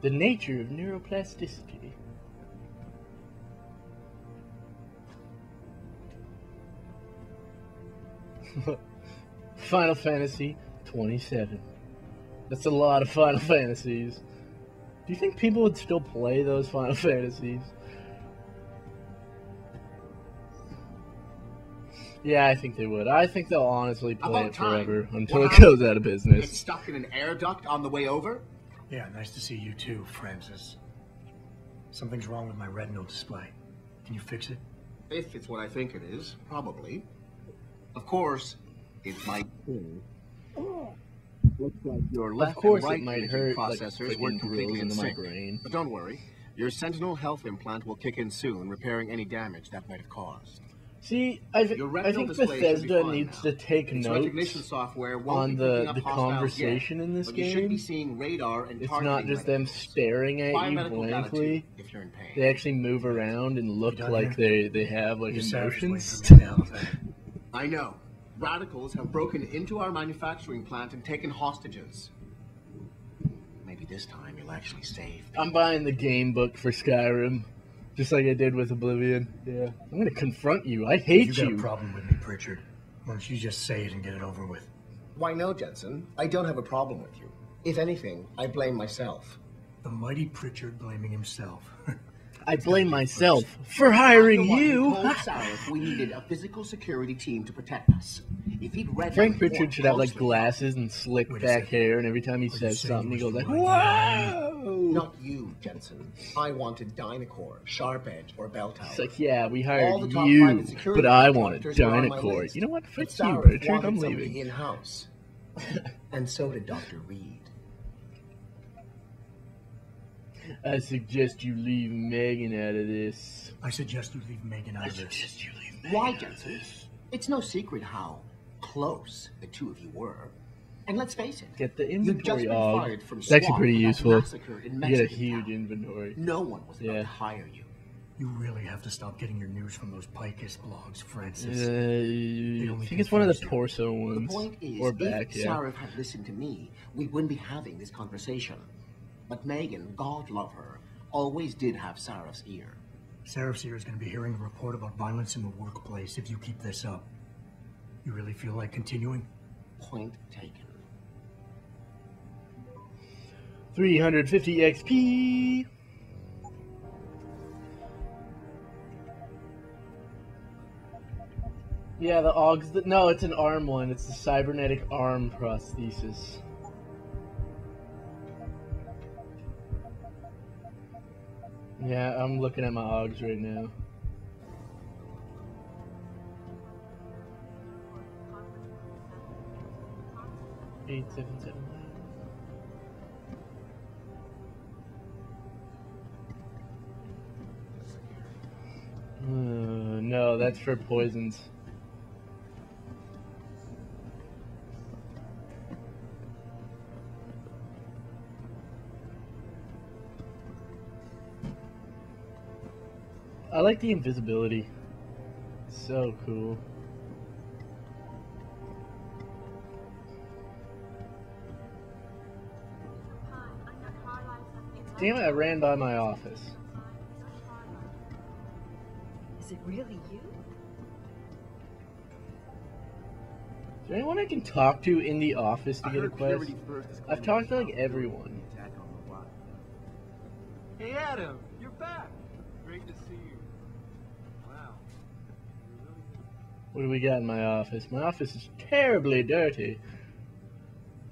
The nature of neuroplasticity. Final Fantasy 27. That's a lot of Final Fantasies. Do you think people would still play those Final Fantasies? Yeah, I think they would. I think they'll honestly play About it time. forever until Wow. it goes out of Get business. stuck in an air duct on the way over? Yeah, nice to see you too, Francis. Something's wrong with my retinal display. Can you fix it? If it's what I think it is, probably. Of course, it might. Looks like your left course and it right might imaging hurt, like, processors freaking work completely drills in into my sync. brain. But don't worry, your Sentinel health implant will kick in soon, repairing any damage that might have caused. See, I, th- Your I think display should be Bethesda needs now. to take Its recognition notes software on the, the conversation yet, in this but you should be game. seeing radar and It's not just them staring at you medical data, too, blankly. if you're in pain. They actually move around and look done like they, they have like Your savage emotions. for me now. I know. Radicals have broken into our manufacturing plant and taken hostages. Maybe this time you'll actually save. I'm buying the game book for Skyrim, just like I did with Oblivion. Yeah, I'm gonna confront you. I hate you You got you. a problem with me, Pritchard, why don't you just say it and get it over with? Why no, Jensen? I don't have a problem with you. If anything, I blame myself. The mighty Pritchard blaming himself. I blame myself for hiring I'm the one who you. told we needed a physical security team to protect us. If he'd read Frank Pritchard should have like glasses and slick back hair, and every time he Are says something, he goes like, "Whoa!" Not you, Jensen. I wanted Dynacore, Sharp Edge, or Bell Tower. It's like, yeah, we All hired you, but I wanted contractors were on my Dynacore. You know what? Fuck you, wanted I'm leaving. in-house. and so did Dr. Reed. I suggest you leave Megan out of this. I suggest you leave Megan out of this. you leave Megan Why, Jensen? this. It's no secret how close the two of you were. And let's face it, Get the you've just inventory been og. fired from It's actually pretty useful. You get a huge town. inventory. No one was about Yeah. to hire you. You really have to stop getting your news from those Picus blogs, Francis. Uh, I think it's one of the you. torso The ones. point is, or back, if yeah. Sarif had listened to me, we wouldn't be having this conversation. But Megan, God love her, always did have Sarif's ear. Sarif's ear is going to be hearing a report about violence in the workplace if you keep this up. You really feel like continuing? Point taken. 350 XP. Yeah, the Augs. The, no, it's an arm one. It's the cybernetic arm prosthesis. Yeah, I'm looking at my Augs right now. Eight seven seven. That's for poisons. I like the invisibility. So cool. Damn it, I ran by my office. Is it really you? There anyone I can talk to in the office to get a quest? I've talked to like everyone. Hey Adam, you're back. Great to see you. Wow. What do we got in my office? My office is terribly dirty.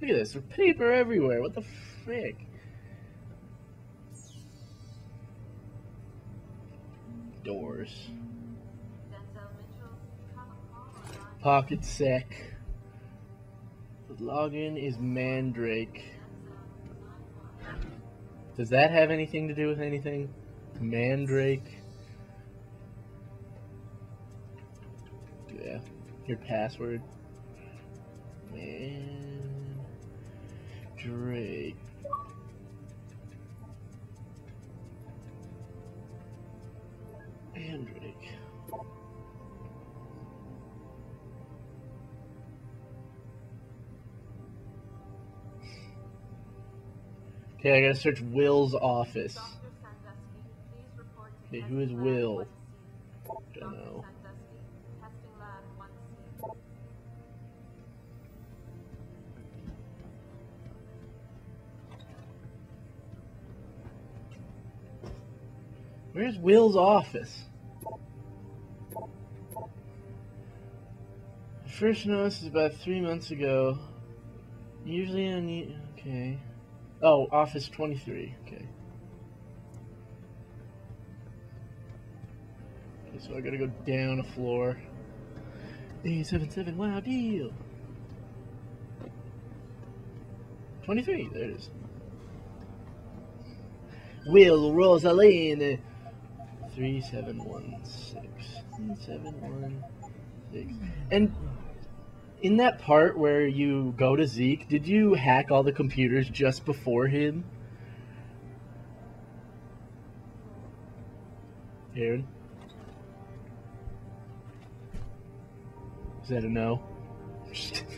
Look at this, there's paper everywhere. What the frick? Doors. Pocket sec. Login is Mandrake. Does that have anything to do with anything? Mandrake. Yeah. Your password. Mandrake. Mandrake. Okay, I gotta search Will's office. Okay, who is Will? 1C. Don't know. Sandusky, testing lab 1C. Where's Will's office? I first noticed this about three months ago. Usually I need... okay. Oh, office twenty three. Okay. Okay, so I gotta go down a floor. Eight seven seven. Wow, deal. Twenty three. There it is. Will Rosaline. Three seven one six. Three seven one six. And in that part where you go to Zeke, did you hack all the computers just before him? Aaron? Is that a no?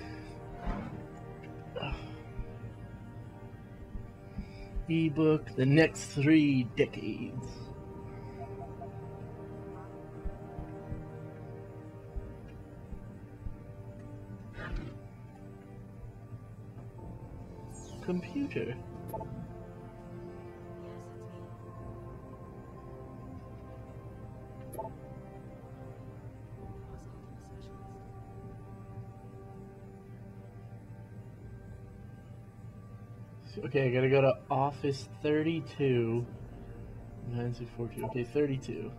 ebook the next three decades. Computer. Okay, I gotta go to office 32. 9642. Okay, 32.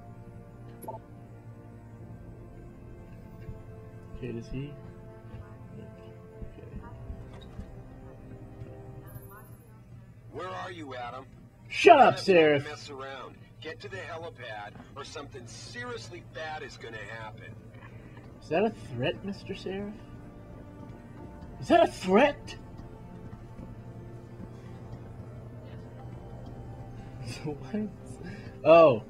Okay, does he? Where are you, Adam? Shut up, Sarif! Mess around. Get to the helipad, or something seriously bad is gonna happen. Is that a threat, Mr. Sarif? Is that a threat? what? Oh.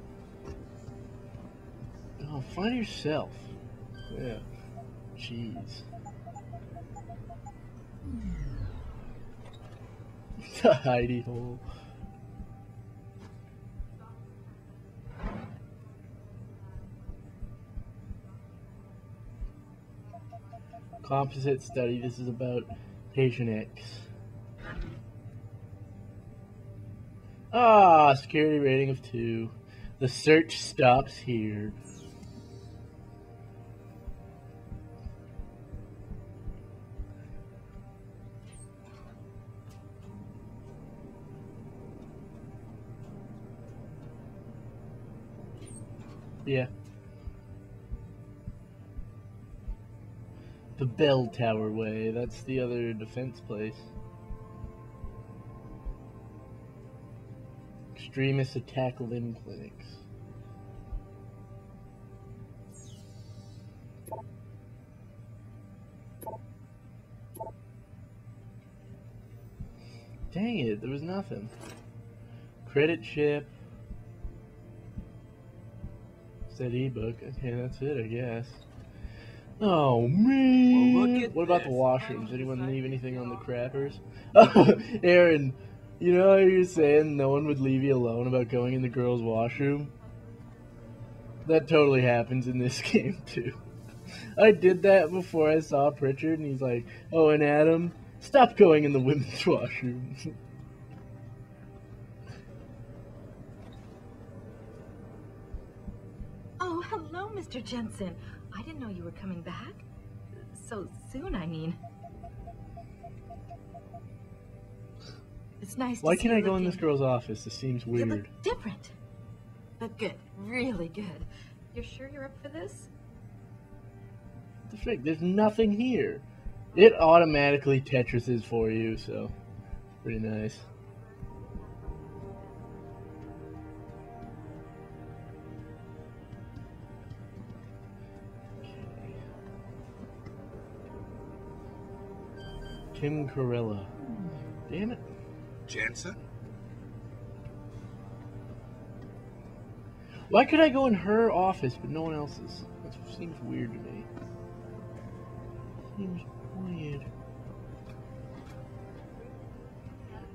Oh, find yourself. Yeah. Jeez. Hidey hole. Composite study. This is about patient X. Ah, security rating of two. The search stops here. Yeah. The Bell Tower Way. That's the other defense place. Extremists attack limb clinics. Dang it, there was nothing. Credit chip. Said ebook. Okay, that's it, I guess. Oh man! Well, what about the washrooms? Anyone leave anything on the crappers? Oh, Aaron, you know how you're saying no one would leave you alone about going in the girls' washroom? That totally happens in this game too. I did that before I saw Pritchard, and he's like, "Oh, and Adam, stop going in the women's washroom." Oh, hello, Mr. Jensen. I didn't know you were coming back. So soon, I mean. It's nice Why to see can't I go in this girl's office? This seems weird. different. But good. Really good. You're sure you're up for this? The frick? There's nothing here. It automatically Tetrises for you, so pretty nice. Kim Corella. Damn it. Jensen? Why could I go in her office but no one else's? That seems weird to me. Seems weird.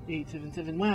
877. Wow,